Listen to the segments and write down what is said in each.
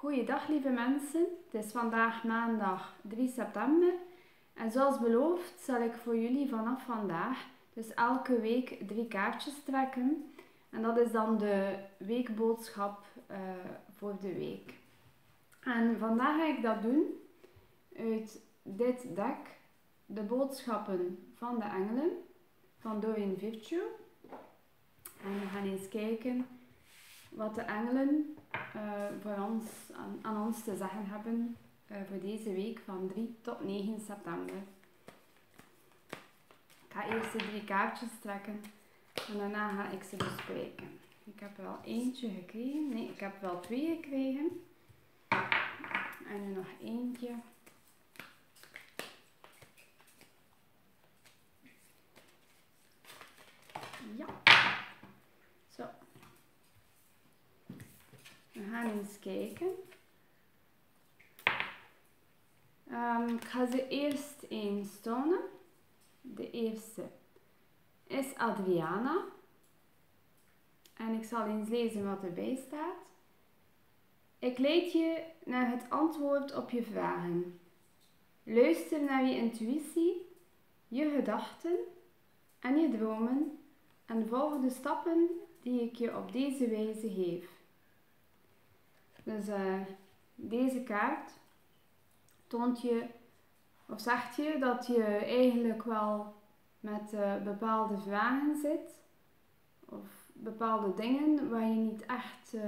Goeiedag lieve mensen, het is vandaag maandag 3 september en zoals beloofd zal ik voor jullie vanaf vandaag dus elke week drie kaartjes trekken en dat is dan de weekboodschap uh, voor de week. En vandaag ga ik dat doen uit dit dek, de boodschappen van de engelen van Dorian Virtue. En we gaan eens kijken wat de engelen uh, voor ons, aan, ons te zeggen hebben uh, voor deze week van 3 tot 9 september. Ik ga eerst de drie kaartjes trekken en daarna ga ik ze bespreken. Ik heb wel eentje gekregen. Nee, ik heb wel twee gekregen. En nu nog eentje. Ja. Zo. We gaan eens kijken. Um, ik ga ze eerst eens tonen. De eerste is Adriana. En ik zal eens lezen wat erbij staat. Ik leid je naar het antwoord op je vragen. Luister naar je intuïtie, je gedachten en je dromen en volg de stappen die ik je op deze wijze geef. Dus uh, deze kaart toont je of zegt je dat je eigenlijk wel met uh, bepaalde vragen zit of bepaalde dingen waar je niet echt uh,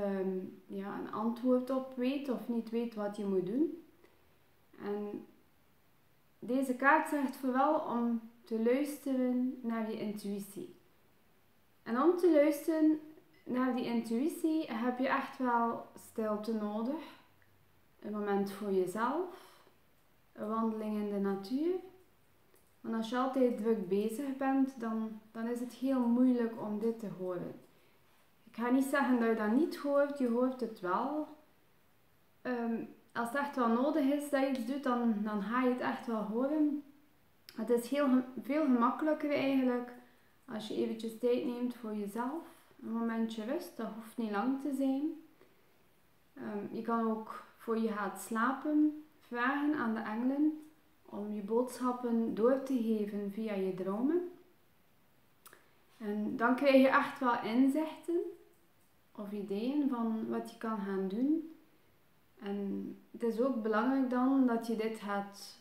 ja, een antwoord op weet of niet weet wat je moet doen. En deze kaart zegt vooral om te luisteren naar je intuïtie. En om te luisteren naar die intuïtie heb je echt wel stilte nodig. Een moment voor jezelf, een wandeling in de natuur. Want als je altijd druk bezig bent, dan, dan is het heel moeilijk om dit te horen. Ik ga niet zeggen dat je dat niet hoort, je hoort het wel. Um, als het echt wel nodig is dat je iets doet, dan, dan ga je het echt wel horen. Het is heel, veel gemakkelijker eigenlijk als je eventjes tijd neemt voor jezelf. Een momentje rust, dat hoeft niet lang te zijn. Um, je kan ook voor je gaat slapen vragen aan de engelen om je boodschappen door te geven via je dromen. En dan krijg je echt wel inzichten of ideeën van wat je kan gaan doen. En het is ook belangrijk dan dat je dit gaat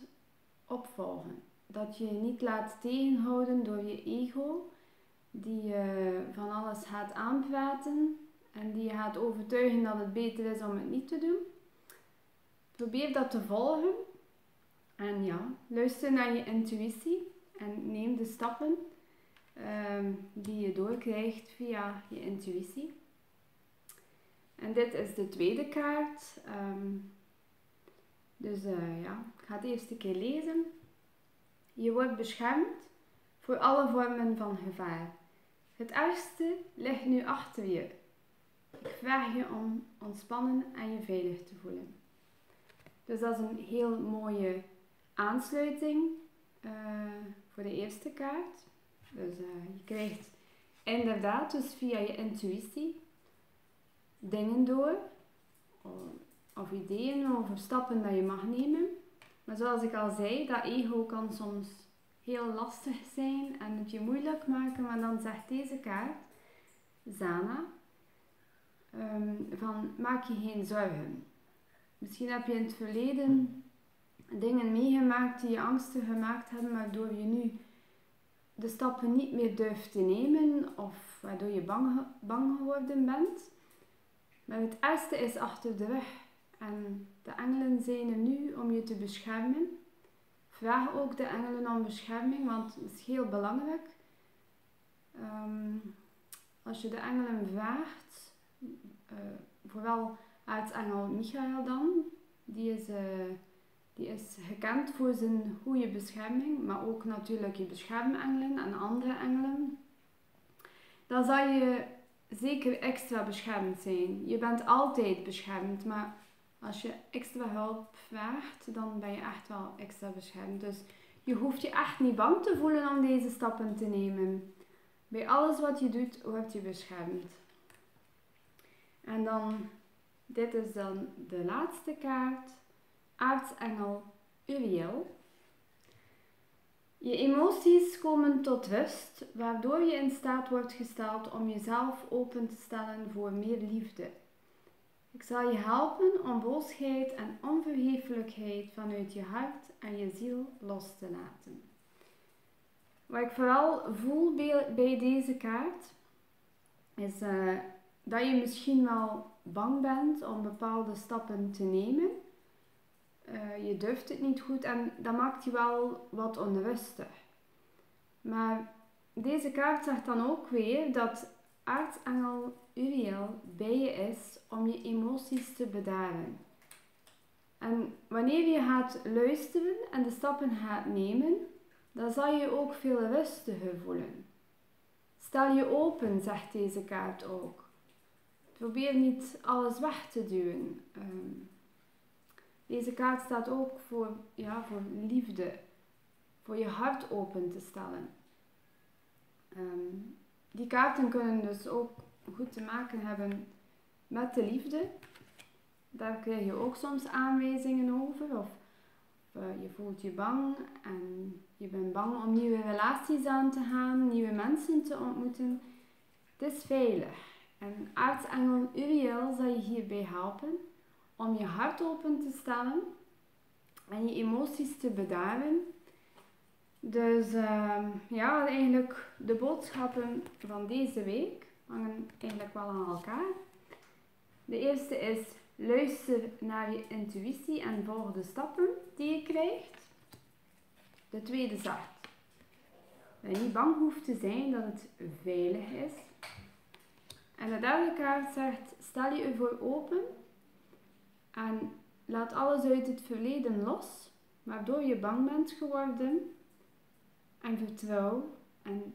opvolgen. Dat je je niet laat tegenhouden door je ego, die je van alles gaat aanpraten en die je gaat overtuigen dat het beter is om het niet te doen. Probeer dat te volgen en ja, luister naar je intuïtie en neem de stappen um, die je doorkrijgt via je intuïtie. En dit is de tweede kaart. Um, dus uh, ja, ik ga het eerst een keer lezen. Je wordt beschermd voor alle vormen van gevaar. Het ergste ligt nu achter je. Ik vraag je om ontspannen en je veilig te voelen. Dus dat is een heel mooie aansluiting uh, voor de eerste kaart. Dus uh, je krijgt inderdaad dus via je intuïtie dingen door of ideeën over stappen dat je mag nemen. Maar zoals ik al zei, dat ego kan soms heel lastig zijn en het je moeilijk maken. Maar dan zegt deze kaart, Zana, um, van maak je geen zorgen. Misschien heb je in het verleden dingen meegemaakt die je angsten gemaakt hebben, waardoor je nu de stappen niet meer durft te nemen of waardoor je bang, bang geworden bent. Maar het eerste is achter de rug en de engelen zijn er nu om je te beschermen. Vraag ook de engelen om bescherming, want het is heel belangrijk. Um, als je de engelen vraagt, uh, vooral aartsengel Michael dan, die is, uh, die is gekend voor zijn goede bescherming, maar ook natuurlijk je beschermengelen en andere engelen. Dan zal je zeker extra beschermd zijn. Je bent altijd beschermd, maar als je extra hulp vraagt, dan ben je echt wel extra beschermd. Dus je hoeft je echt niet bang te voelen om deze stappen te nemen. Bij alles wat je doet, word je beschermd. En dan Dit is dan de laatste kaart. Aartsengel Uriel. Je emoties komen tot rust, waardoor je in staat wordt gesteld om jezelf open te stellen voor meer liefde. Ik zal je helpen om boosheid en onvergeeflijkheid vanuit je hart en je ziel los te laten. Wat ik vooral voel bij, deze kaart is uh, dat je misschien wel bang bent om bepaalde stappen te nemen. Uh, je durft het niet goed en dat maakt je wel wat onrustig. Maar deze kaart zegt dan ook weer dat aartsengel Uriel bij je is om je emoties te bedaren. En wanneer je gaat luisteren en de stappen gaat nemen, dan zal je ook veel rustiger voelen. Stel je open, zegt deze kaart ook. Probeer niet alles weg te duwen. Ehm, deze kaart staat ook voor, ja, voor liefde, voor je hart open te stellen. Die kaarten kunnen dus ook goed te maken hebben met de liefde. Daar krijg je ook soms aanwijzingen over. Of, uh, je voelt je bang en je bent bang om nieuwe relaties aan te gaan, nieuwe mensen te ontmoeten. Het is veilig. En aartsengel Uriel zal je hierbij helpen om je hart open te stellen en je emoties te bedaren. Dus uh, ja, eigenlijk de boodschappen van deze week hangen eigenlijk wel aan elkaar. De eerste is luister naar je intuïtie en volg de stappen die je krijgt. De tweede zegt dat je niet bang hoeft te zijn dat het veilig is. En de derde kaart zegt stel je ervoor open en laat alles uit het verleden los, waardoor je bang bent geworden. En vertrouw en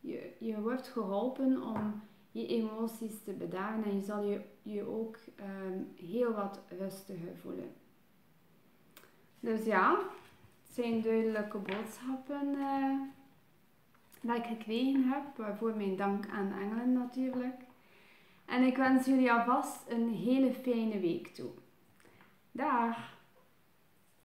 je, je wordt geholpen om je emoties te bedaren en je zal je, je ook um, heel wat rustiger voelen. Dus ja, het zijn duidelijke boodschappen uh, dat ik gekregen heb, waarvoor mijn dank aan engelen natuurlijk. En ik wens jullie alvast een hele fijne week toe. Dag!